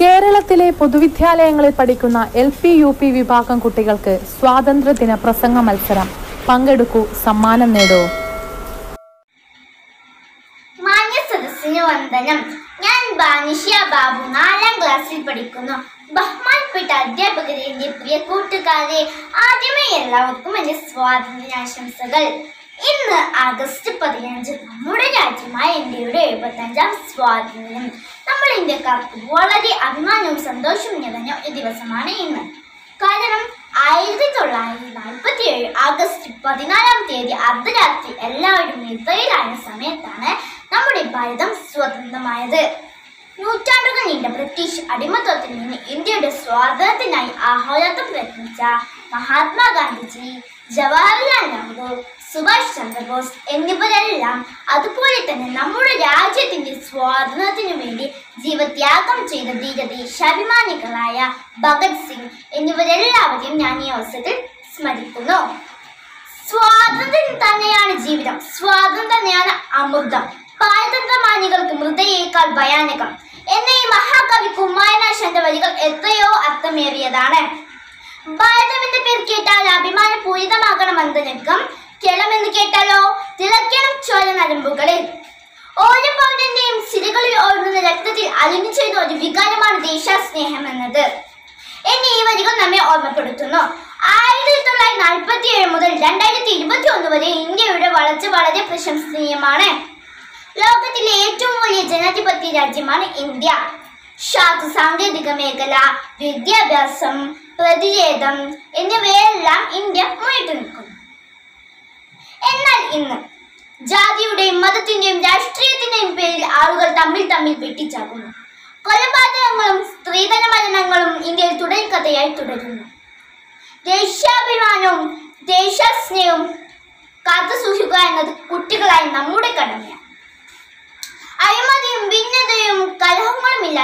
കേരളത്തിലെ പൊതുവിദ്യാലയങ്ങളിൽ പഠിക്കുന്ന L P U P വിഭാഗം കുട്ടികൾക്ക് സ്വാതന്ത്ര്യദിന പ്രസംഗ മത്സരം. പങ്കെടുക്കൂ. സമ്മാനം നേടൂ. മാന്യ വന്ദനം. ഞാൻ ബാബു നാലാം ക്ലാസ്സിൽ പഠിക്കുന്നു. ബഹുമാനപ്പെട്ട അധ്യാപകരെ എന്റെ പ്രിയ കൂട്ടുകാരെ ആദ്യമേ എല്ലാവർക്കും എന്റെ സ്വാതന്ത്ര്യാശംസകൾ ഇന്ന് ആഗസ്റ്റ് പതിനഞ്ച് നമ്മുടെ രാജ്യമായ ഇന്ത്യയുടെ എഴുപത്തഞ്ചാം സ്വാതന്ത്ര്യം നമ്മൾ ഇന്ത്യക്കാർക്ക് വളരെ അഭിമാനവും സന്തോഷവും നിറഞ്ഞ ഒരു ദിവസമാണ് ഇന്ന്. കാരണം ആയിരത്തി തൊള്ളായിരത്തി നാൽപ്പത്തി ഏഴ് ആഗസ്റ്റ് പതിനാലാം തീയതി അർദ്ധരാത്രി എല്ലാവരും നിദ്രയിലായ സമയത്താണ് നമ്മുടെ ഭാരതം സ്വതന്ത്രമായത്. നൂറ്റാണ്ടുകൾ നീണ്ട ബ്രിട്ടീഷ് അടിമത്വത്തിൽ നിന്ന് ഇന്ത്യയുടെ സ്വാതന്ത്ര്യത്തിനായി ആഹ്ലാദം പ്രയത്നിച്ച മഹാത്മാഗാന്ധിജി ജവഹർലാൽ നെഹ്റു സുഭാഷ് ചന്ദ്രബോസ് എന്നിവരെല്ലാം അതുപോലെ തന്നെ നമ്മുടെ രാജ്യത്തിന്റെ സ്വാതന്ത്ര്യത്തിനു വേണ്ടി ജീവത്യാഗം ചെയ്ത ധീരദേശാഭിമാനികളായ ഭഗത് സിംഗ് എന്നിവരെല്ലാവരെയും ഞാൻ ഈ അവസരത്തിൽ സ്മരിക്കുന്നു. സ്വാതന്ത്ര്യം തന്നെയാണ് ജീവിതം. സ്വാതന്ത്ര്യം തന്നെയാണ് അമൃതം. പാരതന്ത്രമാനികൾക്ക് മൃതയേക്കാൾ ഭയാനകം. എന്ന ഈ മഹാകവി കുമാരനാശന്റെ വരികൾ എത്രയോ അർത്ഥമേറിയതാണ്. ഭാരതമെന്ന് പേർ കേട്ടാൽ അഭിമാനപൂരിതമാകണമെന്ന് നിൽക്കും കേളമെന്ന് കേട്ടാലോ? തിളക്കണം ചോര നരമ്പുകളിൽ. ഓരോ പൗരന്റെയും സിരകളിൽ ഓടുന്ന രക്തത്തിൽ അലിഞ്ഞു ചെയ്ത ഒരു വികാരമാണ് ദേശാസ്നേഹം എന്നത്. എന്നെ ഈ വരികൾ നമ്മെ ഓർമ്മപ്പെടുത്തുന്നു. ആയിരത്തി തൊള്ളായിരത്തി നാൽപ്പത്തി ഏഴ് മുതൽ രണ്ടായിരത്തി ഇരുപത്തി ഒന്ന് വരെ ഇന്ത്യയുടെ വളർച്ച വളരെ പ്രശംസനീയമാണ്. ലോകത്തിലെ ഏറ്റവും വലിയ ജനാധിപത്യ രാജ്യമാണ് ഇന്ത്യ. ശാസ്ത്ര സാങ്കേതിക മേഖല വിദ്യാഭ്യാസം പ്രതിഷേധം എന്നിവയെല്ലാം ഇന്ത്യ മുന്നിട്ട് നിൽക്കുന്നു. എന്നാൽ ഇന്ന് ജാതിയുടെയും മതത്തിന്റെയും രാഷ്ട്രീയത്തിന്റെയും പേരിൽ ആളുകൾ തമ്മിൽ തമ്മിൽ വെട്ടിച്ചാകുന്നു. കൊലപാതകങ്ങളും സ്ത്രീധന മരണങ്ങളും ഇന്ത്യയിൽ തുടർക്കഥയായി തുടരുന്നു. ദേശാഭിമാനവും ദേശസ്നേഹവും കാത്തുസൂക്ഷിക്കുക എന്നത് കുട്ടികളായി നമ്മുടെ കടമയാണ്.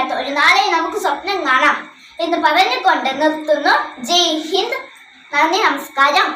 ഇല്ലാത്ത ഒരു നാളെ നമുക്ക് സ്വപ്നം കാണാം എന്ന് പറഞ്ഞുകൊണ്ട് നിർത്തുന്നു. ജയ് ഹിന്ദ്. നന്ദി നമസ്കാരം.